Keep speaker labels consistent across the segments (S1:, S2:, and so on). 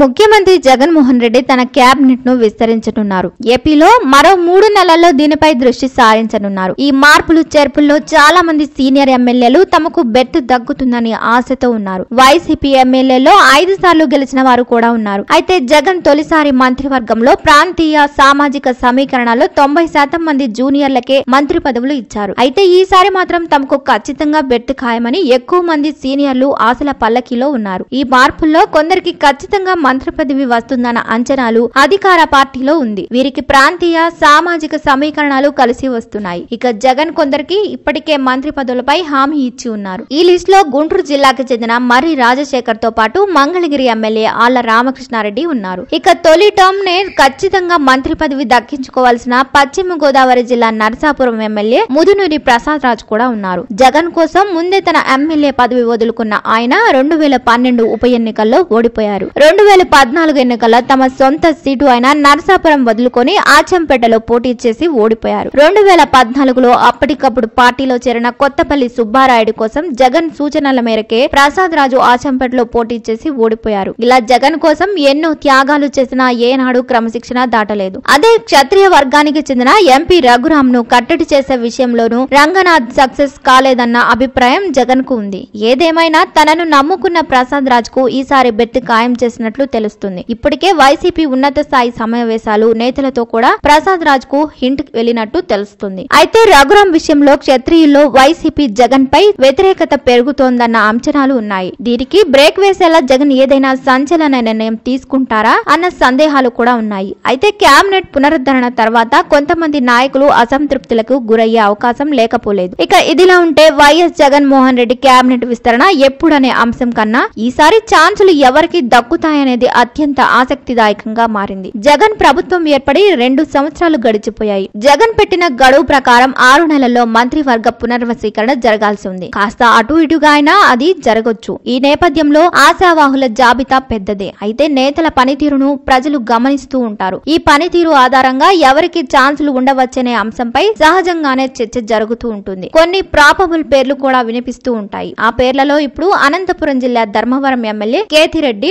S1: ముఖ్యమంత్రి జగన్మోహన్ రెడ్డి తన క్యాబినెట్ను విస్తరించనున్నారు. ఏపీలో మరో మూడు నెలల్లో దీనిపై దృష్టి సారించనున్నారు. ఈ మార్పులు చేర్పుల్లో చాలా మంది సీనియర్ ఎమ్మెల్యేలు తమకు బెర్త్ దక్కుతుందని ఆశతో ఉన్నారు. వైసీపీ ఎమ్మెల్యేలో ఐదు సార్లు గెలిచిన వారు కూడా ఉన్నారు. అయితే జగన్ తొలిసారి మంత్రివర్గంలో ప్రాంతీయ సామాజిక సమీకరణలో తొంభై శాతం మంది జూనియర్లకే మంత్రి పదవులు ఇచ్చారు. అయితే ఈసారి మాత్రం తమకు ఖచ్చితంగా బెర్త్ ఖాయమని ఎక్కువ మంది సీనియర్లు ఆశల పల్లకిలో ఉన్నారు. ఈ మార్పుల్లో కొందరికి ఖచ్చితంగా మంత్రి పదవి వస్తుందన్న అంచనాలు అధికార పార్టీలో ఉంది. వీరికి ప్రాంతీయ సామాజిక సమీకరణాలు కలిసి వస్తున్నాయి. ఇక జగన్ కొందరికి ఇప్పటికే మంత్రి పదవులపై హామీ ఇచ్చి ఉన్నారు. ఈ లిస్ట్లో గుంటూరు జిల్లాకు చెందిన మర్రి రాజశేఖర్తో పాటు మంగళగిరి ఎమ్మెల్యే ఆళ్ళ రామకృష్ణారెడ్డి ఉన్నారు. ఇక తొలి టర్మ్ నే ఖచ్చితంగా మంత్రి పదవి దక్కించుకోవాల్సిన పశ్చిమ గోదావరి జిల్లా నరసాపురం ఎమ్మెల్యే ముదునూరి ప్రసాద్ రాజ్ కూడా ఉన్నారు. జగన్ కోసం ముందే తన ఎమ్మెల్యే పదవి వదులుకున్న ఆయన రెండు వేల పన్నెండు ఉప ఎన్నికల్లో ఓడిపోయారు. రెండు వేల పద్నాలుగు ఎన్నికల తమ సొంత సీటు అయిన నరసాపురం వదులుకొని ఆచంపేటలో పోటీ చేసి ఓడిపోయారు. రెండు వేల పద్నాలుగులో అప్పటికప్పుడు పార్టీలో చేరిన కొత్తపల్లి సుబ్బారాయుడు కోసం జగన్ సూచనల మేరకే ప్రసాద్ రాజు ఆచంపేటలో పోటీ చేసి ఓడిపోయారు. ఇలా జగన్ కోసం ఎన్నో త్యాగాలు చేసినా ఏనాడు క్రమశిక్షణ దాటలేదు. అదే క్షత్రియ వర్గానికి చెందిన ఎంపీ రఘురామ్ను కట్టడి చేసే విషయంలోనూ రంగనాథ్ సక్సెస్ కాలేదన్న అభిప్రాయం జగన్కు ఉంది. ఏదేమైనా తనను నమ్ముకున్న ప్రసాద్ రాజ్కు ఈసారి బెర్త్ ఖాయం చేసినట్లు తెలుస్తుంది. ఇప్పటికే వైసీపీ ఉన్నత స్థాయి సమావేశాలు నేతలతో కూడా ప్రసాద్ రాజ్కు హింట్ వెళ్ళినట్టు తెలుస్తుంది. అయితే రఘురాం విషయంలో క్షత్రియుల్లో వైసీపీ జగన్ పై వ్యతిరేకత పెరుగుతోందన్న అంచనాలు ఉన్నాయి. దీనికి బ్రేక్ వేసేలా జగన్ ఏదైనా సంచలన నిర్ణయం తీసుకుంటారా అన్న సందేహాలు కూడా ఉన్నాయి. అయితే కేబినెట్ పునరుద్ధరణ తర్వాత కొంతమంది నాయకులు అసంతృప్తులకు గురయ్యే అవకాశం లేకపోలేదు. ఇక ఇదిలా ఉంటే వైఎస్ జగన్మోహన్ రెడ్డి కేబినెట్ విస్తరణ ఎప్పుడనే అంశం కన్నా ఈసారి ఛాన్సులు ఎవరికి దక్కుతాయనే అనేది అత్యంత ఆసక్తిదాయకంగా మారింది. జగన్ ప్రభుత్వం ఏర్పడి రెండు సంవత్సరాలు గడిచిపోయాయి. జగన్ పెట్టిన గడువు ప్రకారం ఆరు నెలల్లో మంత్రివర్గ పునర్వసీకరణ జరగాల్సి ఉంది. కాస్త అటు ఇటుగా అయినా అది జరగొచ్చు. ఈ నేపథ్యంలో ఆశావాహుల జాబితా పెద్దదే. అయితే నేతల పనితీరును ప్రజలు గమనిస్తూ ఉంటారు. ఈ పనితీరు ఆధారంగా ఎవరికి ఛాన్సులు ఉండవచ్చనే అంశంపై సహజంగానే చర్చ జరుగుతూ ఉంటుంది. కొన్ని ప్రాపబుల్ పేర్లు కూడా వినిపిస్తూ ఉంటాయి. ఆ పేర్లలో ఇప్పుడు అనంతపురం జిల్లా ధర్మవరం ఎమ్మెల్యే కేతిరెడ్డి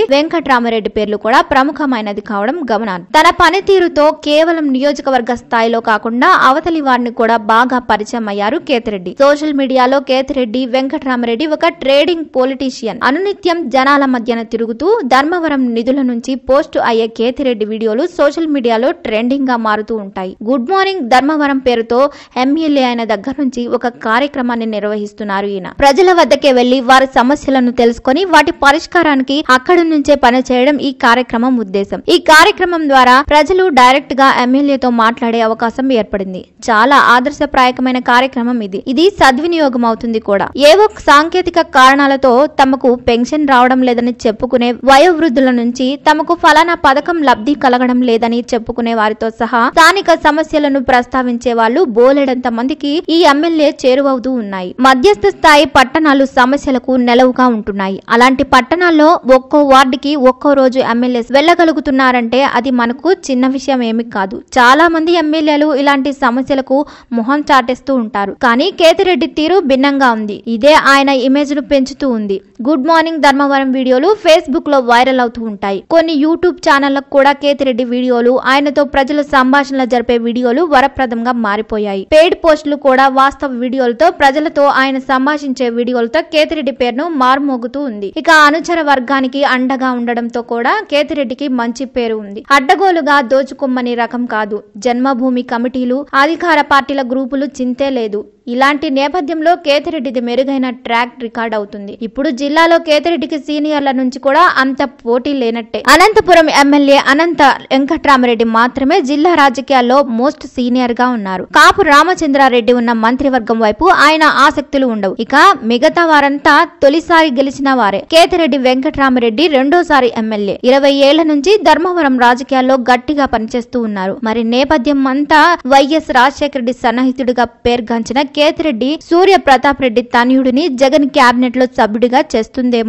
S1: వెంకట్రామరెడ్డి పేర్లు కూడా ప్రముఖమైనది కావడం గమనార్హం. తన పనితీరుతో కేవలం నియోజకవర్గ స్థాయిలో కాకుండా అవతలి వారిని కూడా బాగా పరిచయం అయ్యారు కేతిరెడ్డి. సోషల్ మీడియాలో కేతిరెడ్డి వెంకటరామరెడ్డి ఒక ట్రేడింగ్ పొలిటీషియన్. అనునిత్యం జనాల మధ్యన తిరుగుతూ ధర్మవరం నిధుల నుంచి పోస్ట్ అయ్యే కేతిరెడ్డి వీడియోలు సోషల్ మీడియాలో ట్రెండింగ్గా మారుతూ ఉంటాయి. గుడ్ మార్నింగ్ ధర్మవరం పేరుతో ఎమ్మెల్యే అయిన దగ్గర నుంచి ఒక కార్యక్రమాన్ని నిర్వహిస్తున్నారు ఈయన. ప్రజల వద్దకే వెళ్ళి వారి సమస్యలను తెలుసుకొని వాటి పరిష్కారానికి అక్కడి నుంచే పనిచేయడం ఈ కార్యక్రమం ఉద్దేశం. ఈ కార్యక్రమం ద్వారా ప్రజలు డైరెక్ట్గా ఎమ్మెల్యేతో మాట్లాడే అవకాశం ఏర్పడింది. చాలా ఆదర్శప్రాయకమైన కార్యక్రమం ఇది. ఇది సద్వినియోగం అవుతుంది కూడా. ఏవో సాంకేతిక కారణాలతో తమకు పెన్షన్ రావడం లేదని చెప్పుకునే వయోవృద్ధుల నుంచి తమకు ఫలానా పథకం లబ్ధి కలగడం లేదని చెప్పుకునే వారితో సహా స్థానిక సమస్యలను ప్రస్తావించే వాళ్ళు బోలెడంత మందికి ఈ ఎమ్మెల్యే చేరువవుతూ ఉన్నాయి. మధ్యస్థ స్థాయి పట్టణాలు సమస్యలకు నెలవుగా ఉంటున్నాయి. అలాంటి పట్టణాల్లో ఒక్కో వార్డుకి ఒక్కో రోజు ఎమ్మెల్యేస్ వెళ్ళగలుగుతున్నారంటే అది మనకు చిన్న విషయం ఏమి కాదు. చాలా మంది ఎమ్మెల్యేలు ఇలాంటి సమస్యలకు మొహం చాటేస్తూ ఉంటారు. కానీ కేతిరెడ్డి తీరు భిన్నంగా ఉంది. ఇదే ఆయన ఇమేజ్ను పెంచుతూ ఉంది. గుడ్ మార్నింగ్ ధర్మవరం వీడియోలు ఫేస్బుక్లో వైరల్ అవుతూ ఉంటాయి. కొన్ని యూట్యూబ్ ఛానళ్ళకు కూడా కేతిరెడ్డి వీడియోలు ఆయనతో ప్రజల సంభాషణలు జరిపే వీడియోలు వరప్రదంగా మారిపోయాయి. పెయిడ్ పోస్టులు కూడా వాస్తవ వీడియోలతో ప్రజలతో ఆయన సంభాషించే వీడియోలతో కేతిరెడ్డి పేరును మారుమోగుతూ ఉంది. ఇక అనుచర వర్గానికి అండగా ఉండడంతో కూడా కేతిరెడ్డికి మంచి పేరు ఉంది. అడ్డగోలుగా దోచుకొమ్మని రకం కాదు. జన్మభూమి కమిటీలు అధికార పార్టీల గ్రూపులు చింతే లేదు. ఇలాంటి నేపథ్యంలో కేతిరెడ్డిది మెరుగైన ట్రాక్ రికార్డ్ అవుతుంది. ఇప్పుడు జిల్లాలో కేతిరెడ్డికి సీనియర్ల నుంచి కూడా అంత పోటీ లేనట్టే. అనంతపురం ఎమ్మెల్యే అనంత వెంకట్రామరెడ్డి మాత్రమే జిల్లా రాజకీయాల్లో మోస్ట్ సీనియర్గా ఉన్నారు. కాపు రామచంద్రారెడ్డి ఉన్న మంత్రివర్గం వైపు ఆయన ఆసక్తులు ఉండవు. ఇక మిగతా వారంతా తొలిసారి గెలిచిన వారే. కేతిరెడ్డి వెంకట్రామరెడ్డి రెండోసారి ఎమ్మెల్యే. ఇరవై ఏళ్ళ నుంచి ధర్మవరం రాజకీయాల్లో గట్టిగా పనిచేస్తూ ఉన్నారు. మరి నేపథ్యం అంతా వైఎస్ రాజశేఖర రెడ్డి సన్నిహితుడిగా పేర్గాంచిన కేతిరెడ్డి సూర్య ప్రతాప్ రెడ్డి తనయుడిని జగన్ క్యాబినెట్లో సభ్యుడిగా చేస్తుందేమో.